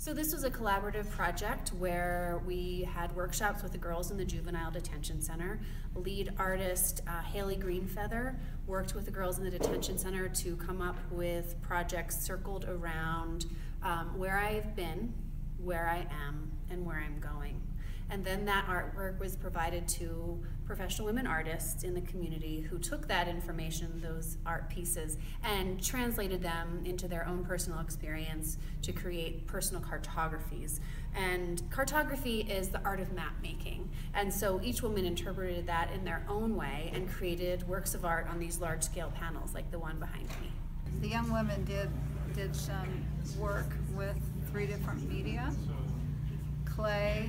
So this was a collaborative project where we had workshops with the girls in the Juvenile Detention Center. Lead artist uh, Haley Greenfeather worked with the girls in the detention center to come up with projects circled around um, where I've been, where I am, and where I'm going. And then that artwork was provided to professional women artists in the community who took that information, those art pieces, and translated them into their own personal experience to create personal cartographies. And cartography is the art of map making. And so each woman interpreted that in their own way and created works of art on these large scale panels like the one behind me. The young women did, did some work with three different media clay,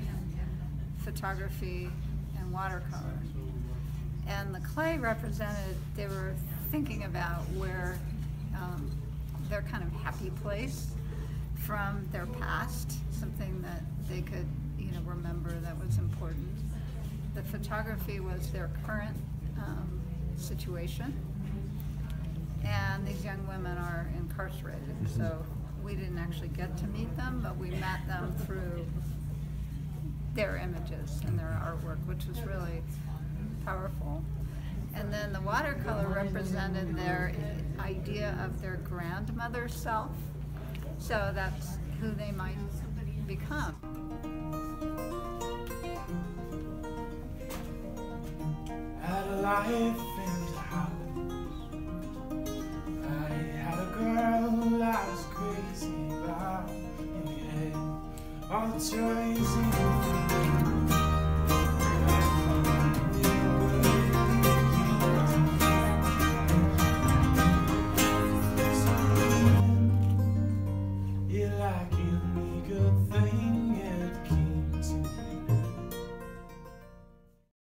photography, and watercolor. And the clay represented, they were thinking about where um, their kind of happy place from their past, something that they could, you know, remember that was important. The photography was their current um, situation. And these young women are incarcerated, so we didn't actually get to meet them, but we met them through their images and their artwork, which was really powerful. And then the watercolor represented their idea of their grandmother self. So that's who they might become. Life The toys